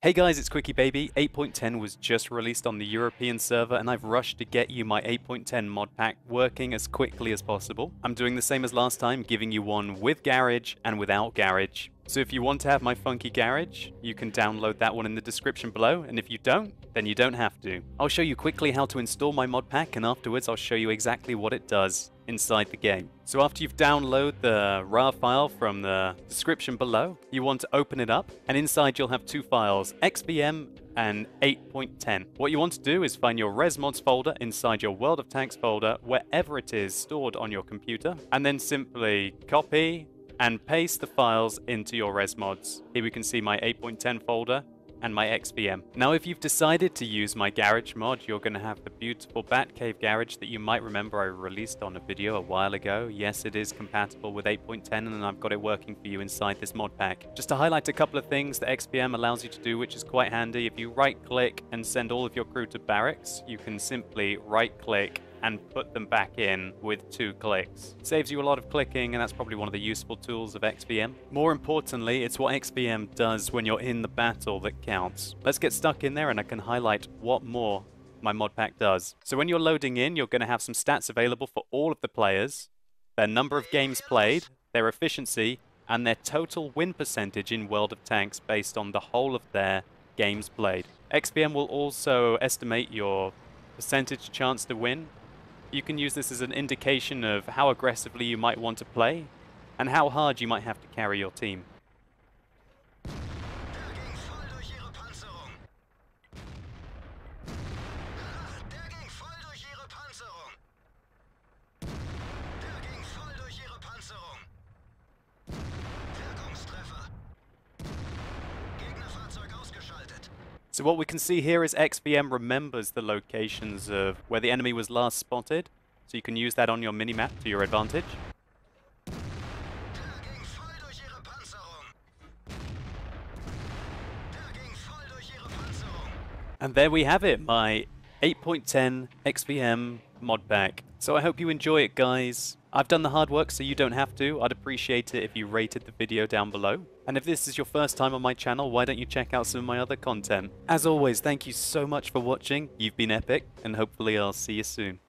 Hey guys, it's QuickyBaby. 8.10 was just released on the European server and I've rushed to get you my 8.10 mod pack working as quickly as possible. I'm doing the same as last time, giving you one with Garage and without Garage. So if you want to have my funky garage, you can download that one in the description below, and if you don't, then you don't have to. I'll show you quickly how to install my mod pack, and afterwards I'll show you exactly what it does inside the game. So after you've downloaded the RAR file from the description below, you want to open it up, and inside you'll have two files, XVM and 8.10. What you want to do is find your ResMods folder inside your World of Tanks folder, wherever it is stored on your computer, and then simply copy, and paste the files into your ResMods. Here we can see my 8.10 folder and my XVM. Now if you've decided to use my garage mod, you're going to have the beautiful Batcave garage that you might remember I released on a video a while ago. Yes, it is compatible with 8.10 and I've got it working for you inside this mod pack. Just to highlight a couple of things that XVM allows you to do, which is quite handy, if you right click and send all of your crew to barracks, you can simply right click and put them back in with two clicks. Saves you a lot of clicking and that's probably one of the useful tools of XVM. More importantly, it's what XVM does when you're in the battle that counts. Let's get stuck in there and I can highlight what more my mod pack does. So when you're loading in, you're going to have some stats available for all of the players, their number of games played, their efficiency, and their total win percentage in World of Tanks based on the whole of their games played. XVM will also estimate your percentage chance to win you can use this as an indication of how aggressively you might want to play and how hard you might have to carry your team. So what we can see here is XVM remembers the locations of where the enemy was last spotted. So you can use that on your minimap to your advantage. And there we have it, my 8.10 XVM mod pack. So I hope you enjoy it, guys. I've done the hard work so you don't have to. I'd appreciate it if you rated the video down below. And if this is your first time on my channel, why don't you check out some of my other content. As always, thank you so much for watching. You've been epic, and hopefully I'll see you soon.